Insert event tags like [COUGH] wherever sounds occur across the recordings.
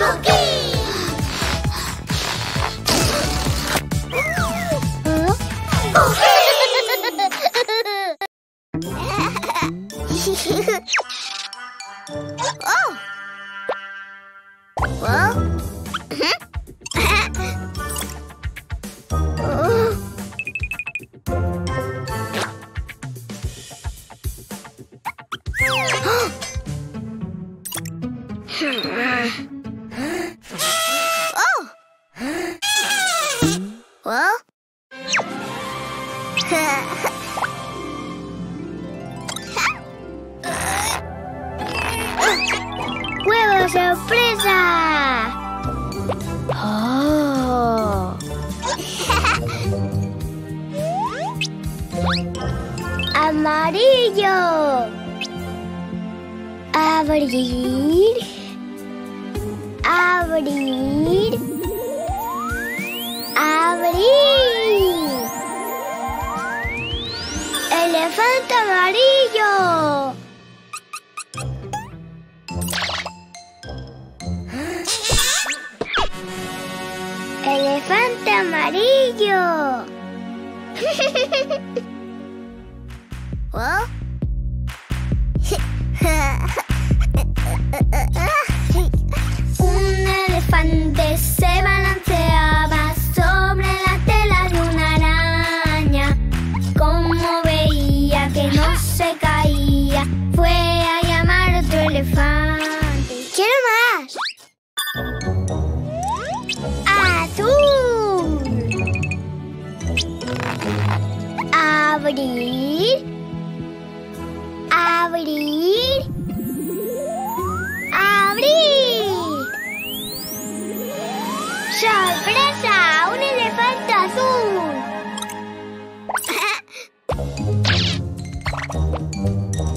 cookie. [LAUGHS] ¡Huevo sorpresa! Oh. [LAUGHS] Amarillo. Abrir. Abrir abril. Elefante amarillo. Elefante amarillo. [LAUGHS] ¡Sorpresa! ¡Un elefante azul!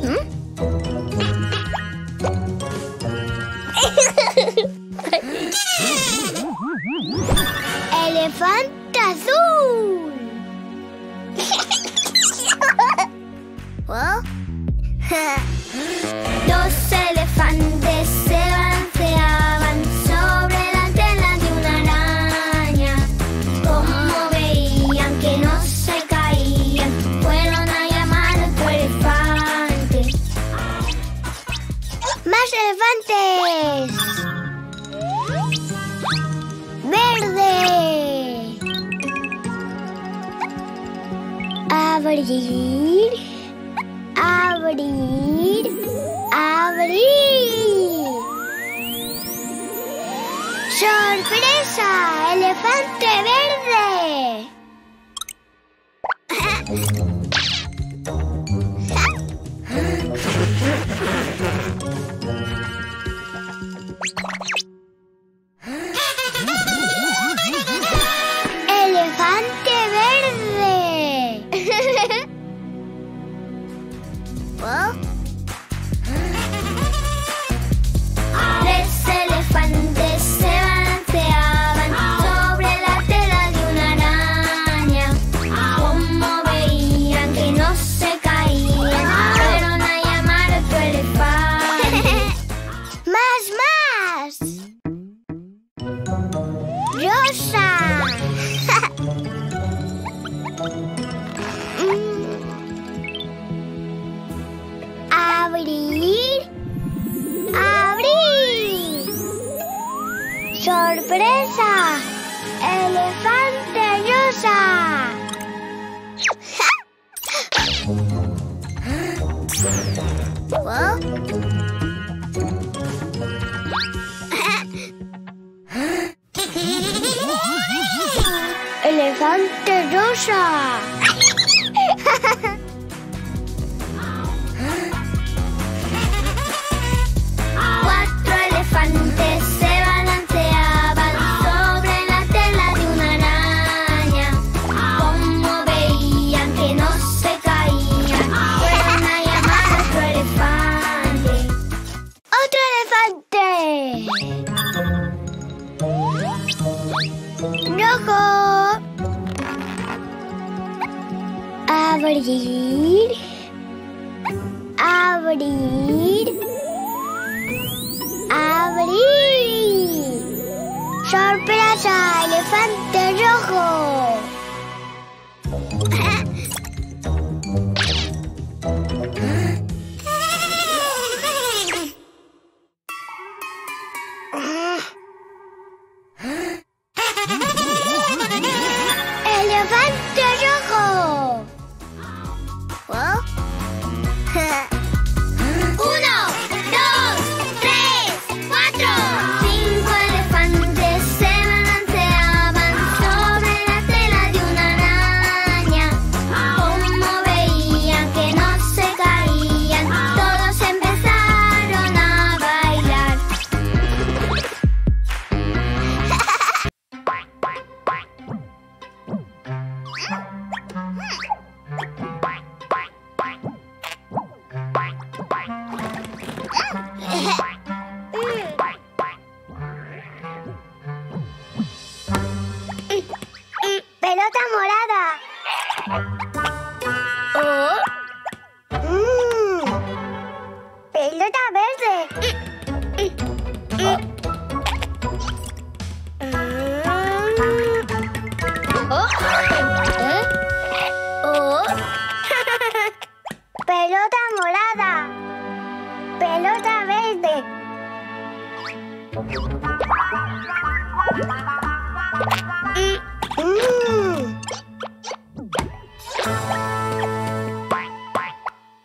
¿Mm? ¡Elefante azul! ¿Oh? [LAUGHS] Dos Verde. Abrir. Abrir. Abrir. ¡Sorpresa! ¡Elefante verde! ¡Sorpresa! ¡Elefante Yosa! [LAUGHS] ¡Elefante Yosa! [LAUGHS] abrir, abrir, abrir. Sorpresa, elefante rojo.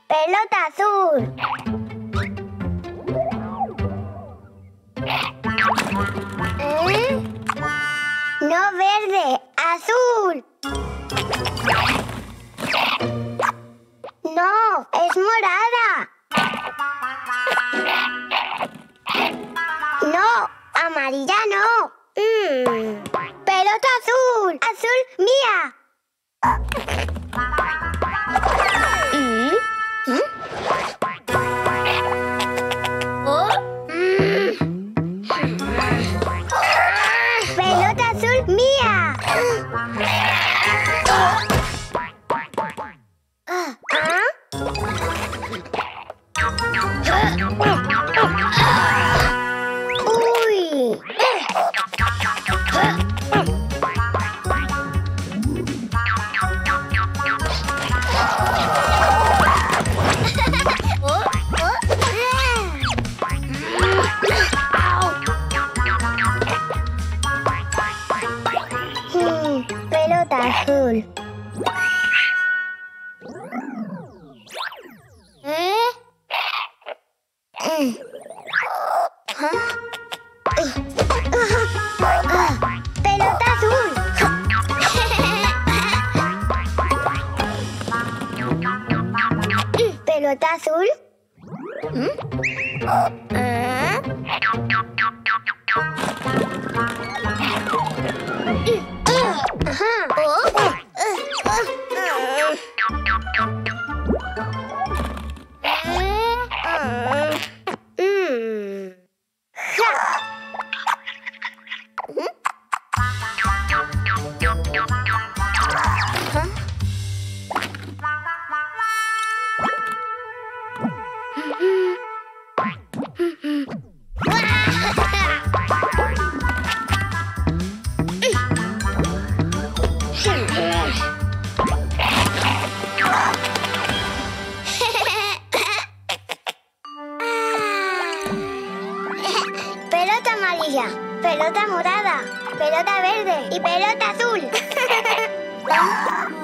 Pelota azul. ¿Eh? No verde, azul. No, es morada. No, amarilla no. Mm. Pelota azul. Azul mía. Azul. ¿Mm? ¿Ah? Mm. Pelota morada, pelota verde y pelota azul. [LAUGHS]